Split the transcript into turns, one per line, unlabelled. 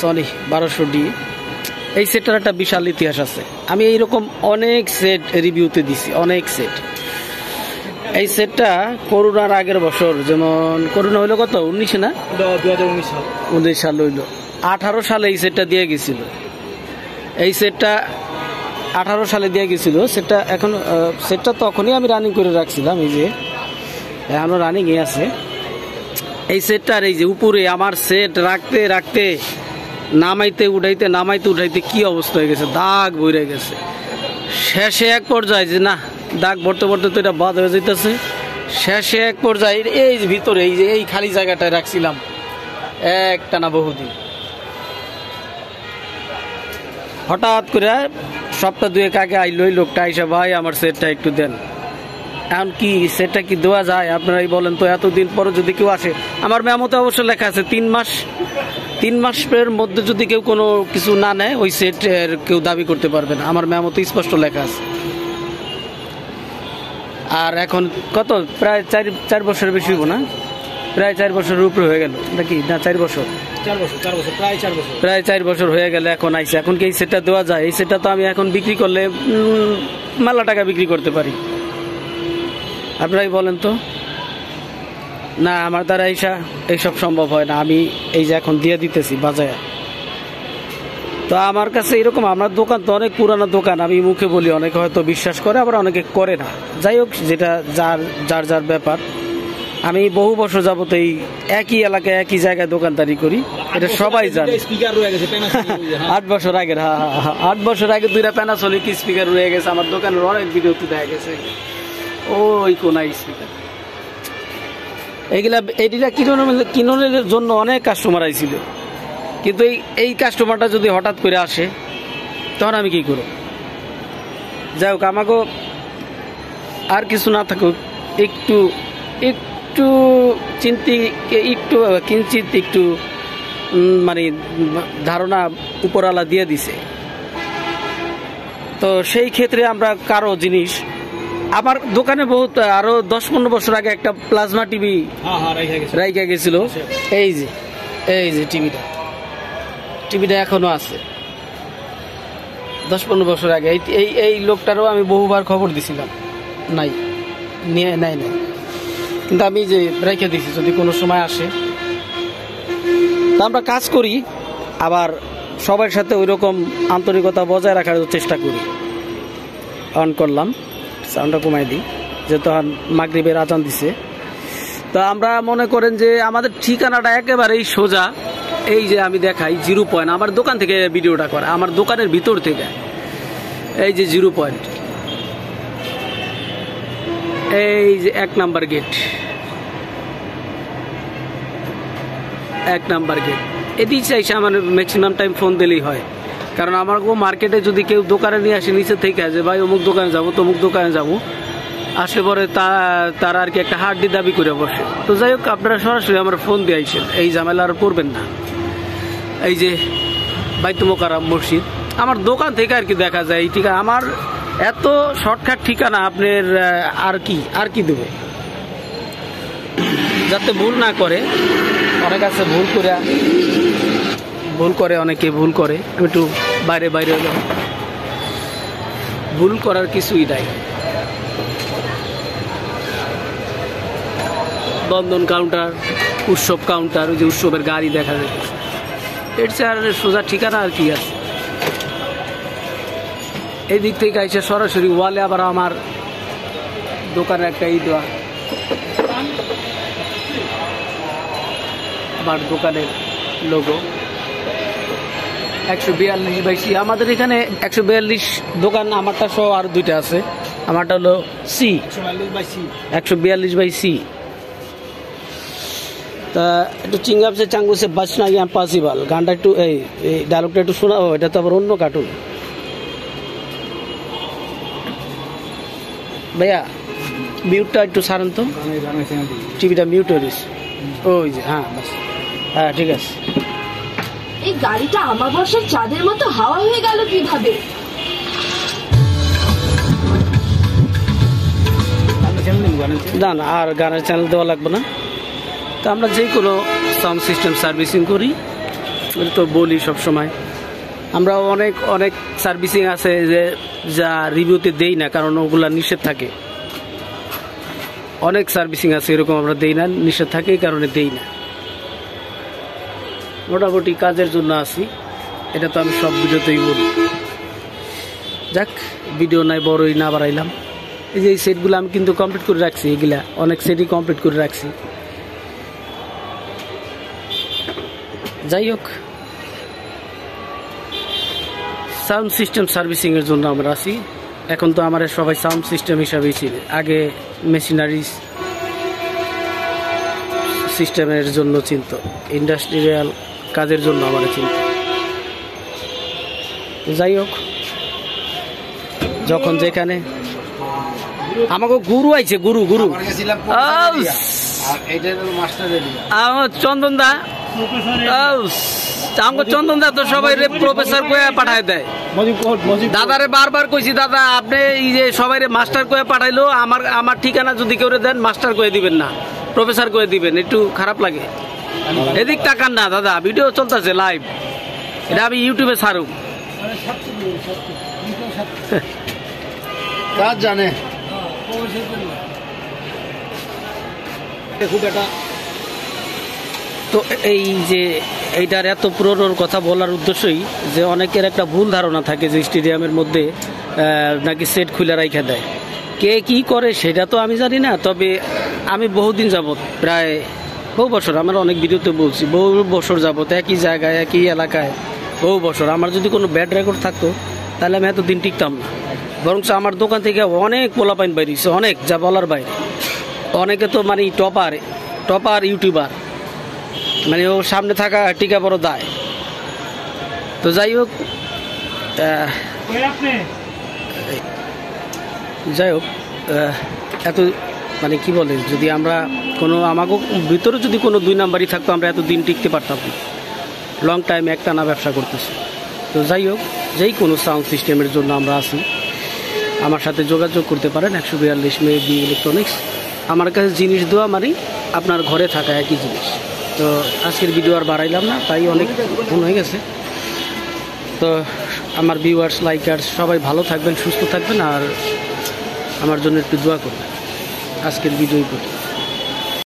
Sony বারোশো D. এই সেটটার একটা বিশাল ইতিহাস আছে। আমি এইরকম অনেক সেট রিভিউতে দিছি অনেক সেট। এই সেটটা করোনার আগের বছর যেমন করোনা হইল কত? উনিশে না?
উনিশ সাল।
হইল। আঠারো সালে এই সেটটা দিয়ে গেছিল। এই সেটটা আঠারো সালে দিয়ে গেছিল। সেটটা এখন সেটটা তখনই আমি রানিং করে রাখছিলাম এই যে এখনও রানিংয়ে আছে। এই সেটটার এই যে উপরে আমার সেট রাখতে রাখতে, নামাইতে, উঠাইতে নামাইতে, উঠাইতে কি অবস্থা হয়ে গেছে? দাগ বইরে গেছে। শেষে এক পর্যায়ে যে না, দাগ ভরতে ভরতে তো এটা বাদ হয়ে যাইতেছে। শেষে এক পর্যায়ে এই ভিতরে, এই যে এই খালি জায়গাটায় রাখছিলাম। এক টানা বহুদিন। হঠাৎ করে সপ্তাহ দুয়েক আগে আইলো লোকটা আইসা, ভাই, আমার সেটটা একটু দেন। এখন কি সেটটা কি দেওয়া যায়? আপনারাই বলেন তো এতদিন পরে যদি কেউ আসে। আমার মেমতে অবশ্য লেখা আছে তিন মাস তিন মাসের মধ্যে যদি কেউ কোনো কিছু না নেয় ওই সেটের কেউ দাবি করতে পারবে না। আমার মেমতে স্পষ্ট লেখা আছে। আর এখন কত? প্রায় চার চার বছরের বেশি হইব না? প্রায় চার বছরের উপরে হয়ে গেল। নাকি না চার বছর?
চার বছর প্রায় চার বছর।
প্রায় চার বছর হয়ে গেলে এখন আইসে এখন কি এই সেটটা দেওয়া যায়? এই সেটটা তো আমি এখন বিক্রি করলে মেলা টাকা বিক্রি করতে পারি। আপনারাই বলেন তো? না আমার দ্বারা এইসা এইসব সম্ভব হয় না। আমি এই যে এখন দিয়ে দিতেছি বাজারে তো আমার কাছে এরকম আমার দোকান তো অনেক পুরানো দোকান। আমি মুখে বলি অনেকে হয়তো বিশ্বাস করে আবার অনেকে করে না। যাই হোক যেটা যার যার যার ব্যাপার। আমি বহু বছর যাবত এই একই এলাকায় একই জায়গায় দোকানদারি করি। এটা সবাই জানে।
স্পিকার
আট বছর আগের হ্যাঁ হ্যাঁ, হ্যাঁ, আট বছর আগে দুইটা প্যানাসোনিক স্পিকার রয়ে গেছে? আমার দোকানের অনেক ভিডিওতে দেখা গেছে। ওই কোনায় স্পিকার এইগুলা এইটা কিনোনের কিনোনের জন্য অনেক কাস্টমার আইছিল। কিন্তু এই এই কাস্টমারটা যদি হঠাৎ করে আসে, তখন আমি কি করব? যাই হোক, আমাকে আর কিছু না থাকুক, একটু একটু চিন্তি একটু কিঞ্চিত একটু মানে ধারণা উপরওয়ালা দিয়ে দিছে। তো সেই ক্ষেত্রে আমরা কারও জিনিস আমার দোকানে বহুত আরও দশ পনেরো বছর আগে একটা প্লাজমা টিভি
হ্যাঁ হ্যাঁ
রাইকা গেছিল। এই যে এই যে টিভিটা। টিভিটা এখনও আছে। দশ পনেরো বছর আগে। এই এই এই লোকটারও আমি বহুবার খবর দিছিলাম। নাই নিয়ে নাই নাই। কিন্তু আমি যে রেখে দিছি যদি কোনো সময় আসে। তা আমরা কাজ করি আবার সবার সাথে ওই রকম আন্তরিকতা বজায় রাখার চেষ্টা করি। অন করলাম। সাউন্ডটা কমাই দিই যেহেতু এখন মাগরিবের আজান দিছে। তো আমরা মনে করেন যে আমাদের ঠিকানাটা একেবারেই সোজা। এই যে আমি দেখাই, জিরো পয়েন্ট। আমার দোকান থেকে ভিডিওটা করে, আমার দোকানের ভিতর থেকে। এই যে জিরো পয়েন্ট। এই যে এক নাম্বার গেট। এক নাম্বার গেট। এদিক চাইছে আমার ম্যাক্সিমাম টাইম ফোন দিলেই হয়। কারণ আমার মার্কেটে যদি কেউ দোকানে নিয়ে আসে, নিচে থেকে যে ভাই, অমুক দোকানে যাব, তমুক দোকানে যাব। আসে পরে তারা আর কি একটা হাড্ডি দাবি করে বসে। তো যাই হোক, আপনারা সরাসরি আমার ফোন দিয়ে আইসেন। এই ঝামেলা আর করবেন না। এই যে বাইতুমোকারাম মসজিদ, আমার দোকান থেকে আর কি দেখা যায় এই ঠিকানা আমার এত শর্টকাট ঠিকানা আপনার আর কি আর কি দেবে? যাতে ভুল না করে, অনেক আছে ভুল করে ভুল করে, অনেকে ভুল করে। একটু বাইরে বাইরে হলাম ভুল করার কিছুই নাই। বন্ধন কাউন্টার উৎসব কাউন্টার ওই যে উৎসবের গাড়ি দেখা যায়। এর আর সোজা ঠিকানা আর কি আছে? এই দিক থেকে এসে সরাসরি ওয়ালে আবার আমার দোকানে একটা ই দেওয়া আমার দোকানের লোগো একশো বিয়াল্লিশ বাই সি আমাদের এখানে একশো বিয়াল্লিশ দোকান আমারটা সহ আর দুইটা আছে। আমারটা হলো সি। একশো বিয়াল্লিশ বাই সি। তা একটু চিংগামসে চাঙ্গুসে বাস না ইয়া পসিবল গানটা একটু এই এই ডায়লগটা একটু শোনাবো এটা তো আবার অন্য কার্টুন ভাইয়া মিউটটা একটু সারান তো। টিভিটা মিউট হয়ে ওই যে হ্যাঁ হ্যাঁ ঠিক আছে।
এই গাড়িটা আমার বর্ষার চাঁদের মতো হাওয়া হয়ে গেল কীভাবে?
না না, আর গানের চ্যানেল দেওয়া লাগবে না। তো আমরা যে কোনো সাউন্ড সিস্টেম সার্ভিসিং করি তো বলি সব সময় আমরা অনেক অনেক সার্ভিসিং আছে যে যা রিভিউতে দেই না, কারণ ওগুলা নিষেধ থাকে। অনেক সার্ভিসিং আছে, এরকম আমরা দেই না, নিষেধ থাকে, এই কারণে দেই না। মোটামুটি কাজের জন্য আসি এটা তো আমি সব ভিডিওতেই বলি। যাক ভিডিও নাই, বড়ই না বাড়াইলাম। এই যে এই সেটগুলো আমি কিন্তু কমপ্লিট করে রাখছি, এগুলা অনেক সেটই কমপ্লিট করে রাখছি। যাই হোক সাউন্ড সিস্টেম সার্ভিসিংয়ের জন্য আমরা আছি। এখন তো আমার সবাই সাউন্ড সিস্টেম হিসাবেই ছিল। আগে মেশিনারি সিস্টেমের জন্য চিন্ত ইন্ডাস্ট্রিয়াল কাজের জন্য আমার চিন্ত। যাই হোক যখন যেখানে আমাকে গুরু আইছে গুরু গুরু। আমার চন্দন দা। আমাকে চন্দন দা তো সবাই রে প্রফেসর কয়ে পাঠায় দেয়। দাদারে বারবার কইছি দাদা আপনি এই যে সবাই মাস্টার কয়ে পাঠাইলো আমার আমার ঠিকানা যদি কেউ দেন মাস্টার কয়ে দিবেন না প্রফেসর কয়ে দিবেন একটু খারাপ লাগে। এদিক তাকান না দাদা ভিডিও চলতেছে লাইভ এটা আমি ইউটিউবে ছাড়ুম
কাজ জানে। খুব একটা
তো এই যে এইটার এত পুরনোর কথা বলার উদ্দেশ্যই যে অনেকের একটা ভুল ধারণা থাকে যে স্টেডিয়ামের মধ্যে নাকি সেট খুলে রাইখা দেয়। কে কি করে সেটা তো আমি জানি না তবে আমি বহুদিন যাবত প্রায় বহু বছর আমার অনেক ভিডিওতে বলছি বহু বছর যাবত একই জায়গায় একই এলাকায় বহু বছর। আমার যদি কোনো ব্যাড রেকর্ড থাকতো তাহলে আমি এতদিন টিকতাম না। বরং আমার দোকান থেকে অনেক পোলাপাইন বাইরেছে অনেক যা বলার বাইরে। অনেকে তো মানে টপার টপার ইউটিউবার। মানে ওর সামনে থাকা টিকা বড় দায়। তো যাই হোক যাই হোক এত মানে কি বলে, যদি আমরা কোনো আমাকে ভিতরে যদি কোনো দুই নাম্বারই থাকতো, আমরা এত দিন টিকতে পারতাম না। লং টাইম একটানা ব্যবসা করতেছি। তো যাই হোক, যেই কোনো সাউন্ড সিস্টেমের জন্য আমরা আছি, আমার সাথে যোগাযোগ করতে পারেন, একশো বিয়াল্লিশ মে বি ইলেকট্রনিক্স আমার কাছে জিনিস দেওয়া মানে আপনার ঘরে থাকা একই জিনিস। তো আজকের ভিডিও আর বাড়াইলাম না, তাই অনেক ফোন হয়ে গেছে। তো আমার ভিউয়ার্স লাইকার্স সবাই ভালো থাকবেন, সুস্থ থাকবেন, আর আমার জন্য একটু দোয়া করবেন। আজকের ভিডিও